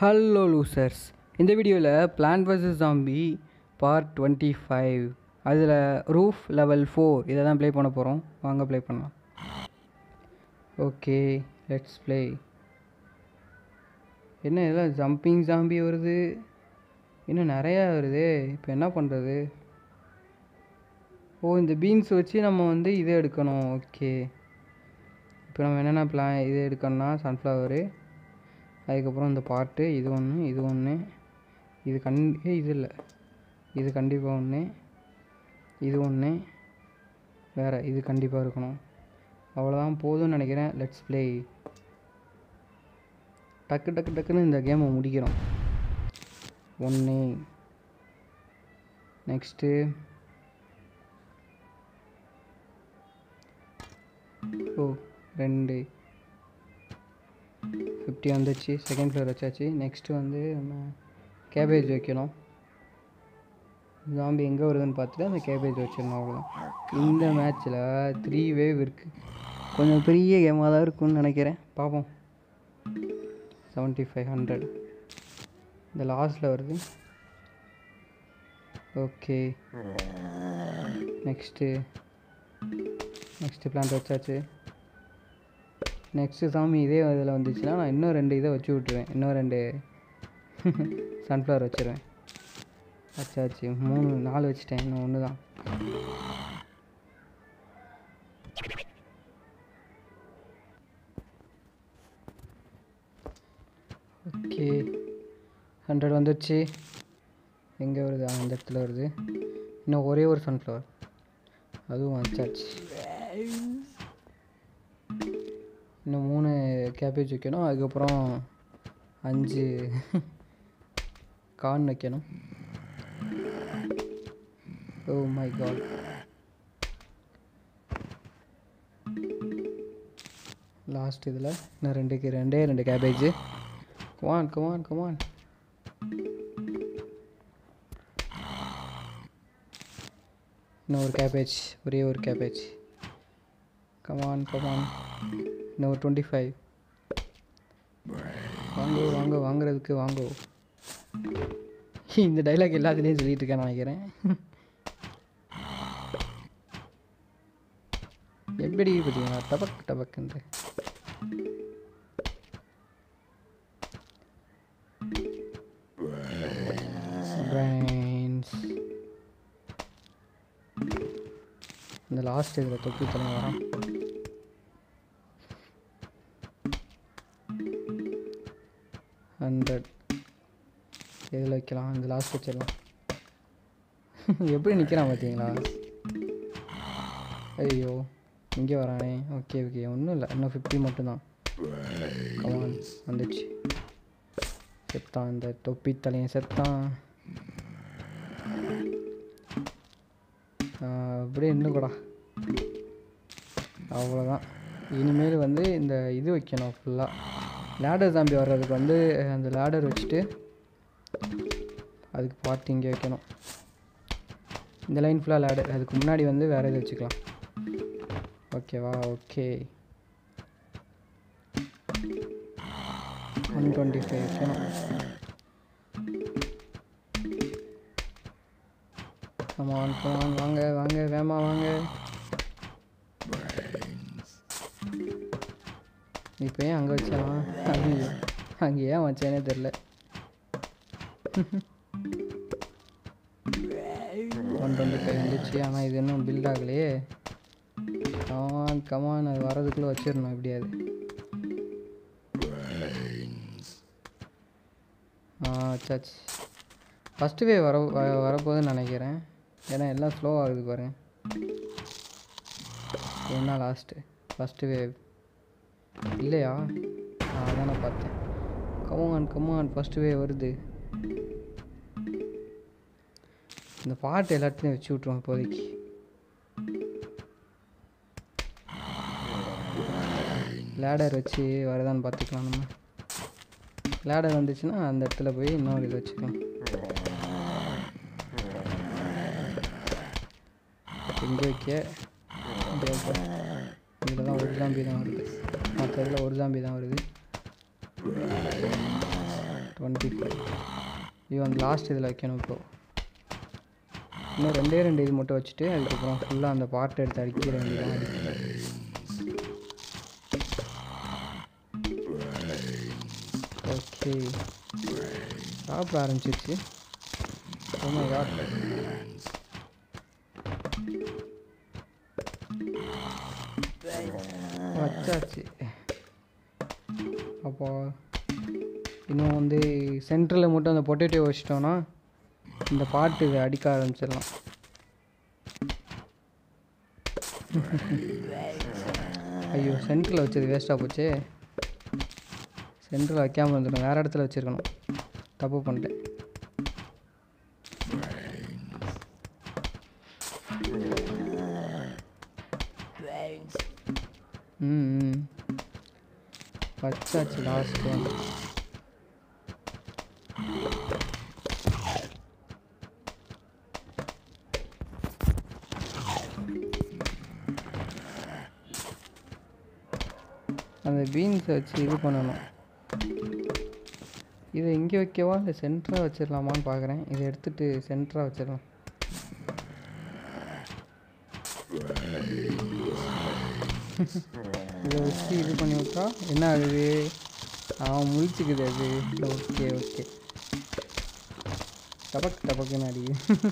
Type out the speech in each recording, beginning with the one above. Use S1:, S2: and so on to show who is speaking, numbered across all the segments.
S1: Hello losers இந்த வீடியோவில் plant versus zombie part twenty five அதில் ரூஃப் லெவல் ஃபோர் இதை தான் ப்ளே பண்ண போகிறோம் வாங்க ப்ளே பண்ணலாம். ஓகே லெட்ஸ் ப்ளே என்ன இதெல்லாம் ஜம்பிங் ஜாம்பி வருது? இன்னும் நிறையா வருது. இப்போ என்ன பண்ணுறது ஓ இந்த பீன்ஸ் வச்சு நம்ம வந்து இதை எடுக்கணும். ஓகே இப்போ நம்ம என்னென்ன பிளான் இது எடுக்கணும்னா சன்ஃப்ளவரு அதுக்கப்புறம் இந்த பாட்டு இது ஒன்று இது ஒன்று இது கண் இது இல்லை. இது கண்டிப்பாக ஒன்று இது ஒன்று வேறு இது கண்டிப்பாக இருக்கணும். அவ்வளோதான் போதும்னு நினைக்கிறேன். லெட்ஸ் ப்ளே டக்கு டக்கு டக்குன்னு இந்த கேமை முடிக்கிறோம். ஒன்று நெக்ஸ்ட்டு ஓ ரெண்டு. ஃபிஃப்டி வந்துச்சு செகண்ட் ஃப்ளோர் வச்சாச்சு. நெக்ஸ்ட்டு வந்து நம்ம கேபேஜ் வைக்கணும். ஜாம்பி எங்கே வருதுன்னு பார்த்துட்டு அந்த கேபேஜ் வச்சிடணும் அவ்வளோதான் இந்த மேட்ச்சில் த்ரீ வேவ் இருக்குது கொஞ்சம் பெரிய கேமாக தான் இருக்கும்னு நினைக்கிறேன். பார்ப்போம். செவன்ட்டி ஃபைவ் ஹண்ட்ரட் இந்த லாஸ்ட்டில் வருது. ஓகே நெக்ஸ்ட்டு நெக்ஸ்ட்டு பிளான் வச்சாச்சு. நெக்ஸ்ட்டு சாமி இதே இதில் வந்துச்சுன்னா நான் இன்னும் ரெண்டு இதை வச்சு விட்டுருவேன். இன்னும் ரெண்டு சன்ஃப்ளவர் வச்சுருவேன். வச்சாச்சு மூணு நாலு வச்சுட்டேன். இன்னும் ஒன்று தான். ஓகே ஹண்ட்ரட் வந்துடுச்சு எங்கே வருது? அந்த இடத்துல வருது. இன்னும் ஒரே ஒரு சன்ஃப்ளவர் அதுவும் வச்சாச்சு கேபேஜ் வைக்கணும். அதுக்கப்புறம் அஞ்சு கார்ன் வைக்கணும். ஓ மை காட் லாஸ்ட் இதில். இன்னும் ரெண்டுக்கு ரெண்டே ரெண்டு கேபேஜ் குவான் கமான் கமான் இன்னும் ஒரு கேபேஜ் ஒரே ஒரு கேபேஜ் கமான் கமான் இன்னும் ஒரு டுவெண்ட்டி ஃபைவ் வாங்கோ வாங்க வாங்குறதுக்கு வாங்கோ. இந்த டைலாக் எல்லாத்துலேயும் சொல்லிட்டு இருக்கேன் நினைக்கிறேன். எப்படி பார்த்தீங்களா டபக் டபக்குன்ட்டு. இந்த லாஸ்ட் இதில் தொப்பி தலை எதில் வைக்கலாம்? இந்த லாஸ்ட் வச்சிடலாம் எப்படி நிற்கிறான் பார்த்தீங்களா ஐயோ இங்கே வரானே. ஓகே ஓகே ஒன்றும் இல்லை. இன்னும் ஃபிஃப்டி மட்டும்தான். கமான் வந்துச்சு செத்தான் இந்த தொப்பி தலையன் செத்தான். அப்படியே இன்னும் கூட அவ்வளோதான் இனிமேல் வந்து இந்த இது வைக்கணும் ஃபுல்லாக லேடர் தாம்பி வர்றதுக்கு வந்து அந்த லேடர் வச்சுட்டு அதுக்கு பார்த்து இங்கே வைக்கணும். இந்த லைன் ஃபுல்லாக லேடு அதுக்கு முன்னாடி வந்து வேறு எது வச்சுக்கலாம். ஓகேவா ஓகே ஒன் டுவெண்ட்டி ஃபைவ் வைக்கணும். ஆமாம் வாங்க வாங்க வாங்க வேமா வாங்க. இப்போ ஏன் அங்கே வச்சான்? ஐயோ அங்கே ஏன் வச்சேனே தெரில டுவெண்ட்டி ஃபைவ் வந்துச்சு ஆனால் இது இன்னும் பில்ட் ஆகலையே. கமான் கமான் அது வரதுக்குள்ளே வச்சிடணும் எப்படியாவது. ஆ வச்சாச்சு ஃபஸ்ட்டு வே வர வரப்போகுதுன்னு நினைக்கிறேன். ஏன்னா எல்லாம் ஸ்லோ ஆகுது பாருங்க. என்ன லாஸ்ட்டு ஃபஸ்ட்டு வேவ் இல்லையா? ஆ, அதான் நான் பார்த்தேன் கமான் கமான் ஃபஸ்ட்டு வே வருது. இந்த பாட்டு எல்லாத்தையும் வச்சு விட்ருவோம் இப்போதைக்கு. லேடர் வச்சு வரதான்னு பார்த்துக்கலாம் நம்ம. லேடர் வந்துச்சுன்னா அந்த இடத்துல போய் இன்னொரு இது வச்சுக்கலாம். எங்கே வைக்க. இதில் தான் ஒரு ஜாம்பி தான் வருது. மற்ற இதில் ஒரு ஜாம்பி தான் வருது. டுவெண்ட்டி ஃபைவ் இவன் வந்து லாஸ்ட் இதில் வைக்கணும் இப்போது இன்னும் ரெண்டே ரெண்டு இது மட்டும் வச்சுட்டு அதுக்கப்புறம் ஃபுல்லாக அந்த பார்ட் எடுத்து அடிக்கிற வேண்டியதான் ஓகே சாப்பிட ஆரம்பிச்சிருச்சு. Oh வச்சாச்சு. அப்போ இன்னும் வந்து சென்டரில் மட்டும் அந்த பொட்டேட்டோ வச்சிட்டோன்னா இந்த பாட்டு அடிக்க ஆரம்பிச்சிடலாம். ஐயோ சென்டரில் வச்சது வேஸ்ட்டாக போச்சே. சென்டரில் வைக்காமல் இருந்துட்டோம் வேறு இடத்துல வச்சுருக்கணும். தப்பு பண்ணிட்டேன். ம் ம். வச்சாச்சு பீன்ஸை வச்சு இது பண்ணணும். இதை இங்கே வைக்கவா? இல்லை சென்டராக வச்சிடலாமான்னு பார்க்குறேன். இதை எடுத்துகிட்டு சென்டராக வச்சிடலாம். இதை வச்சு இது பண்ணி விட்டா என்ன ஆகுது? அவன் முழிச்சுக்குது அது. Okay okay. டபக் டபக்குன்னு அடிக்குது.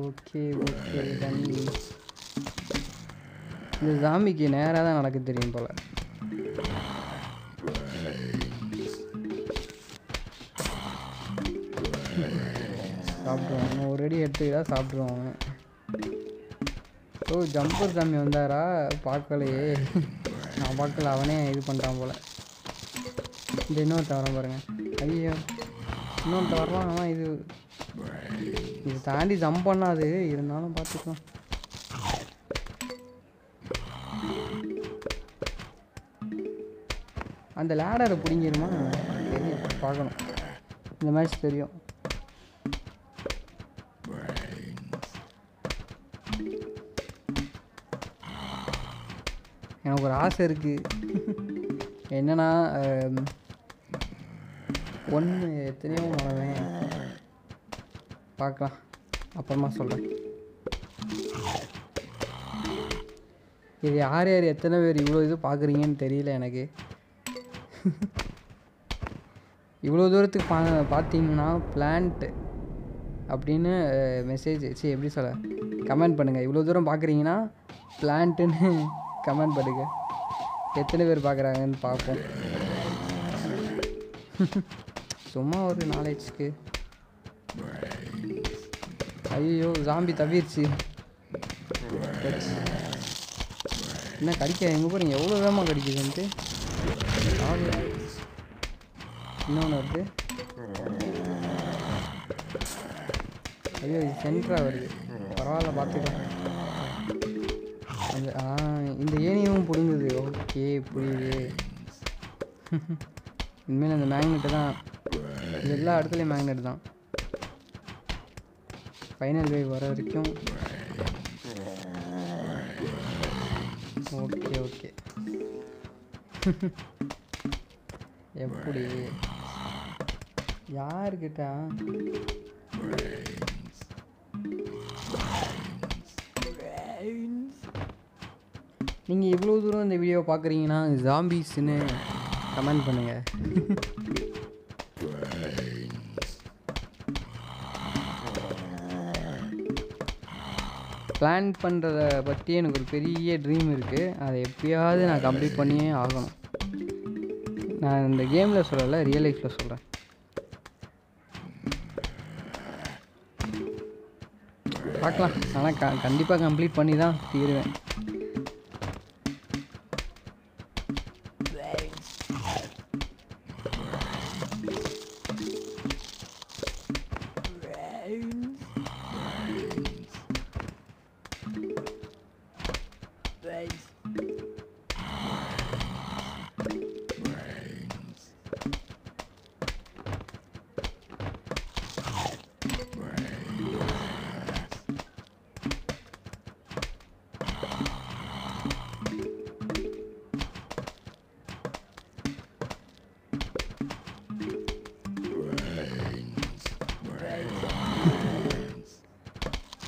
S1: ஓகே ஓகே டன் இந்த ஜாம்பிக்கு நேராக தான் நடக்க தெரியும் போல். சாப்பிடுவான். இன்னும் ஒரு அடி எடுத்துக்கிட்டா சாப்பிட்ருவாங்க ஓ ஜம்பர் சாமி வந்தாரா? பார்க்கலையே. நான் பார்க்கல அவனே இது பண்ணுறான் போல். இந்த இன்னொருத்த வரான் பாருங்கள் ஐயோ இன்னொருத்த வரலாம் ஆனால் இது. இது தாண்டி ஜம்ப் பண்ணாது இருந்தாலும் பார்த்துக்கலாம் அந்த லேடரை பிடிங்கிருமா தெரியும் பார்க்கணும். இந்த மேட்ச் தெரியும். எனக்கு ஒரு ஆசை இருக்குது என்னென்னா ஒன்று எத்தனையோ மறவேன் பார்க்கலாம். அப்புறமா சொல்கிறேன் இது யார் யார் எத்தனை பேர் இவ்வளோ இது பார்க்குறீங்கன்னு தெரியல எனக்கு. இவ்வளோ தூரத்துக்கு பா பார்த்தீங்கன்னா பிளான்ட்டு அப்படின்னு மெசேஜ் சரி எப்படி சொல்ல? கமெண்ட் பண்ணுங்கள் இவ்வளோ தூரம் பார்க்குறீங்கன்னா பிளான்ட்டுன்னு கமெண்ட் பண்ணுங்க. எத்தனை பேர் பார்க்குறாங்கன்னு பார்ப்போம். சும்மா ஒரு நாலேஜ்க்கு ஐயோ ஜாம்பி தவிர்ச்சு. என்ன கடிக்க? எங்கே போகிறீங்க எவ்வளோ வேகமாக கடிக்குதுன்ட்டு. இன்னொன்று வருது. ஐயோ இது சென்டராக வருது. பரவாயில்ல பார்த்துக்கலாம். ஆ. இந்த ஏனியும் புரிஞ்சுது. ஓகே புரியுது. இனிமேல் அந்த மேக்னெட்டு தான். எல்லா இடத்துலையும் மேக்னெட் தான். ஃபைனல் வேவ் வர வரைக்கும். Okay okay. எப்படி? யாருக்கிட்ட நீங்கள் இவ்வளோ தூரம் இந்த வீடியோ பார்க்குறீங்கன்னா ஜாம்பிஸ்ன்னு கமெண்ட் பண்ணுங்கள் பிளான் பண்ணுறத பற்றி எனக்கு ஒரு பெரிய ட்ரீம் இருக்குது அதை எப்படியாவது நான் கம்ப்ளீட் பண்ணியே ஆகணும். நான் இந்த கேமில் சொல்லலை ரியல் லைஃப்பில் சொல்கிறேன் பார்க்கலாம். ஆனால் க கண்டிப்பாக கம்ப்ளீட் பண்ணி தான் தீருவேன்.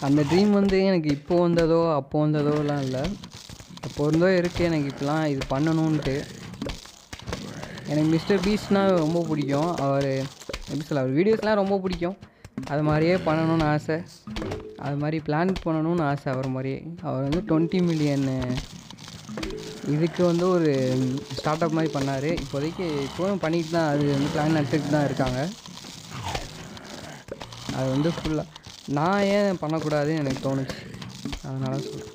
S1: அந்த ட்ரீம் வந்து எனக்கு இப்போ வந்ததோ அப்போ வந்ததோலாம் இல்லை. அப்போ இருந்தோ இருக்குது எனக்கு இப்போலாம் இது பண்ணணுன்ட்டு எனக்கு மிஸ்டர் பீஸ்னால் ரொம்ப பிடிக்கும். அவர் எப்படி சொல்ல அவர் வீடியோஸ்லாம் ரொம்ப பிடிக்கும். அது மாதிரியே பண்ணணும்னு ஆசை. அது மாதிரி பிளான் பண்ணணும்னு ஆசை அவர் மாதிரியே. அவர் வந்து டுவெண்ட்டி மில்லியன் இதுக்கு வந்து ஒரு ஸ்டார்ட் அப் மாதிரி பண்ணார். இப்போதைக்கு இப்போவும் பண்ணிட்டு தான் அது வந்து பிளான் நட்டுட்டு தான் இருக்காங்க. அது வந்து ஃபுல்லாக நான் ஏன் பண்ணக்கூடாதுன்னு எனக்கு தோணுச்சு. அதனால சொல்கிறேன்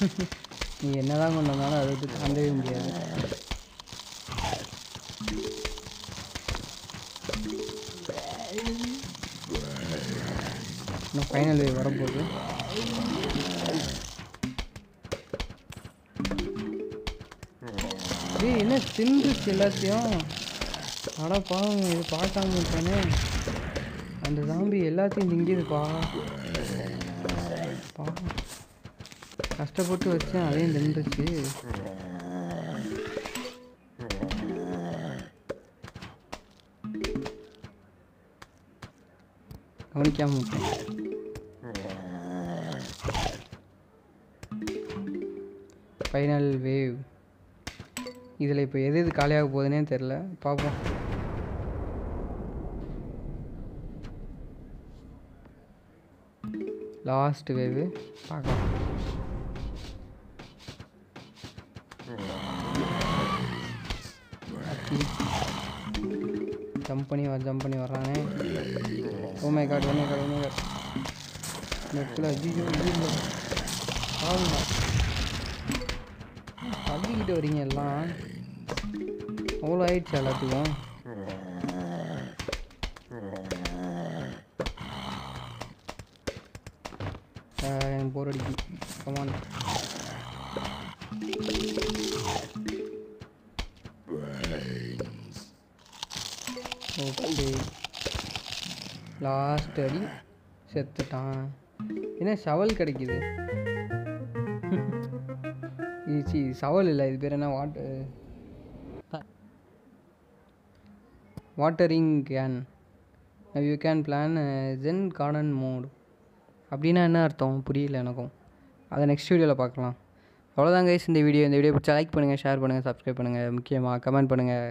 S1: நீ என்னதான் கொண்டு வந்தாலும் அதை வந்து தாண்டவே முடியாது. இன்னும் ஃபைனல் வேவ் வரப்போகுது என்ன தின்றுச்சு எல்லாத்தையும்? அட பாவம் இது பார்க்காம இருக்கானே. அந்த சாம்பி எல்லாத்தையும் திங்கிதுப்பா. பாவம். கஷ்டப்பட்டு வச்சேன் அதையும் தின்றுச்சு. கவனிக்காம விட்டேன். ஃபைனல் வேவ் இதில் இப்போ எது எது காலியாக போகுதுன்னே தெரில பார்ப்போம் லாஸ்ட் வேவு பார்க்கலாம். ஜம்ப் பண்ணி வர ஜம்ப் பண்ணி வர்றானே. ஓமே கார்டு ஓமே கார்டு ஓமே காட் நெட்டில் ஐயோ ஐயோ தள்ளிக்கிட்டு வரீங்க எல்லாம். அவ்வளோ ஆயிடுச்சு எல்லாத்துக்கும். எனக்கு போர் அடிக்கும். கமான் ஓகே லாஸ்ட் அடி. செத்துட்டான். என்ன ஷவல் கிடைக்குது? சி சவல் இல்லை. இது பேர் என்ன? Water watering can you can plant zen garden mode அப்படின்னா என்ன அர்த்தம்? புரியல எனக்கும். அதை நெக்ஸ்ட் வீடியோவில் பார்க்கலாம். அவ்வளோதான் கைஸ் இந்த வீடியோ இந்த வீடியோ பிடிச்சா லைக் பண்ணுங்கள் ஷேர் பண்ணுங்கள் சப்ஸ்கிரைப் பண்ணுங்கள் முக்கியமாக கமெண்ட் பண்ணுங்கள்